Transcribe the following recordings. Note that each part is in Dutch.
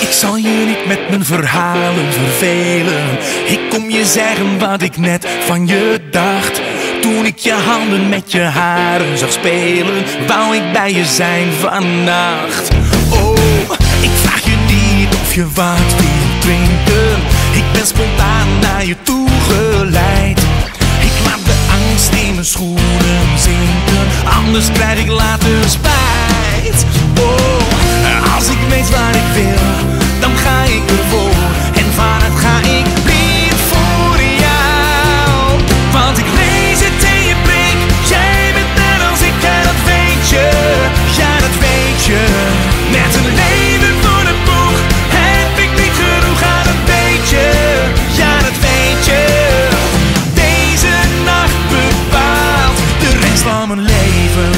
Ik zal je niet met mijn verhalen vervelen. Ik kom je zeggen wat ik net van je dacht. Toen ik je handen met je haren zag spelen, wou ik bij je zijn vannacht. Oh, ik vraag je niet of je wat wil drinken. Ik ben spontaan naar je toe geleid. Ik laat de angst in mijn schoenen zinken, anders krijg ik later spijt. Met een leven voor de boeg heb ik niet genoeg aan dat weet je. Ja, dat weet je. Deze nacht bepaalt de rest van mijn leven.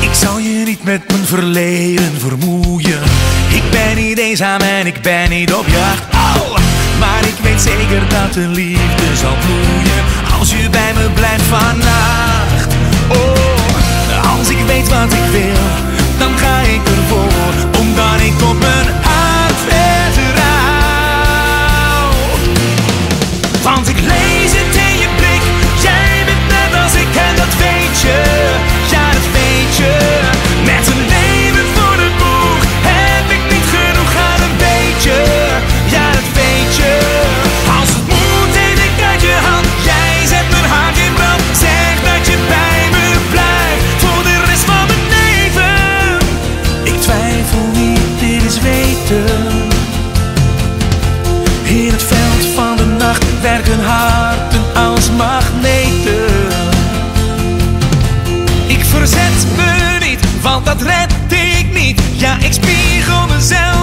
Ik zal je niet met mijn verleden vermoeien. Ik ben niet eenzaam en ik ben niet op jacht. Oh, maar ik weet zeker dat de liefde zal bloeien. Als je bij me twijfel niet, dit is weten. In het veld van de nacht werken harten als magneten. Ik verzet me niet, want dat red ik niet. Ja, ik spiegel mezelf